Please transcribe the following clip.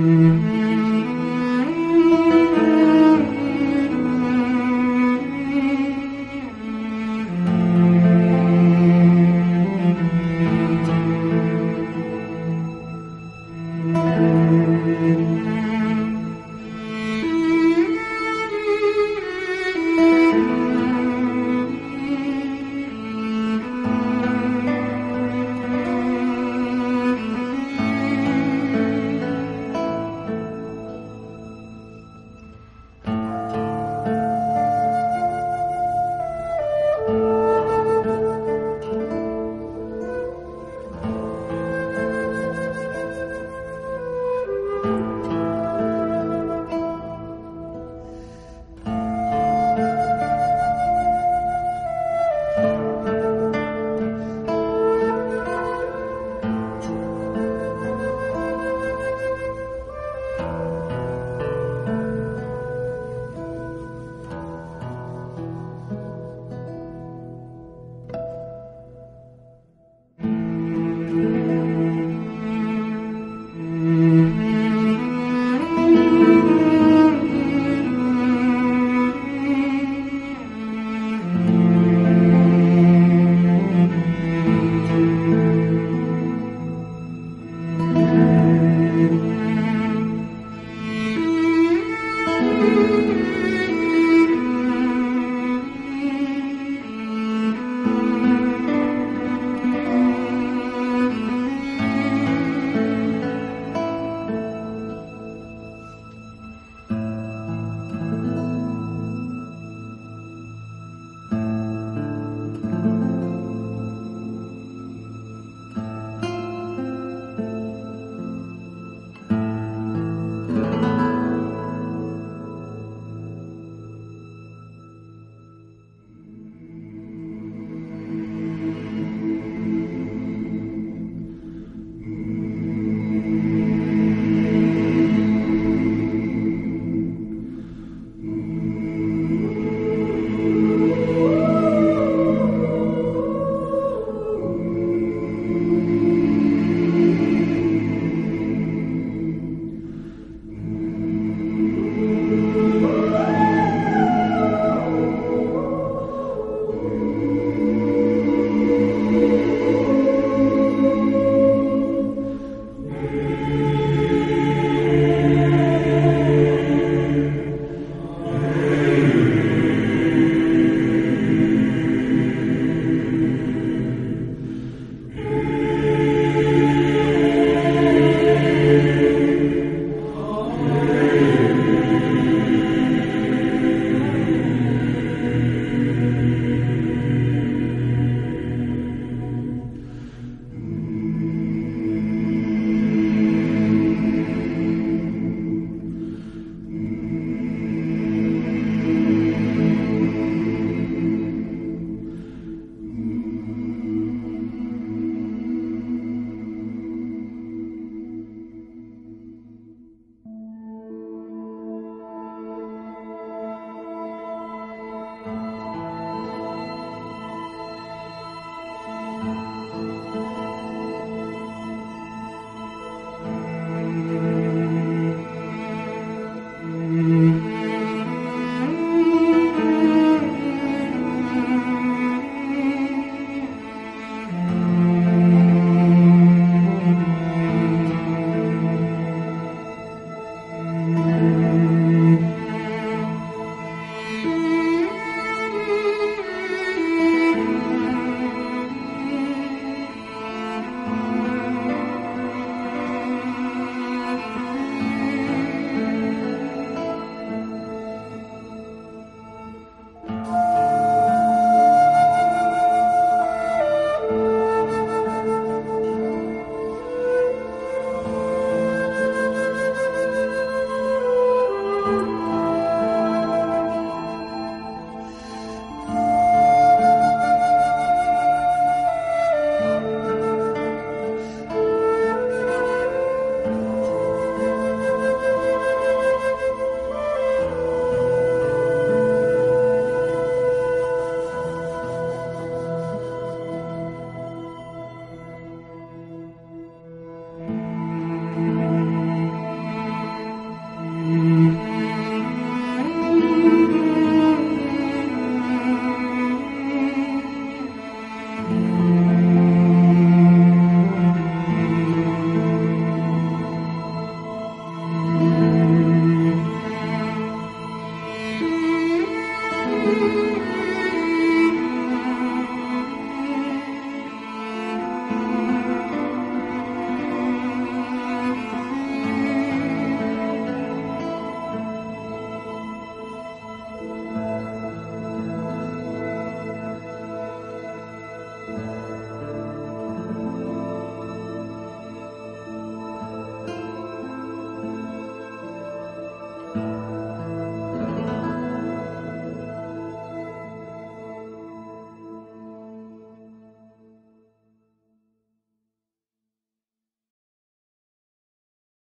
Mm-hmm.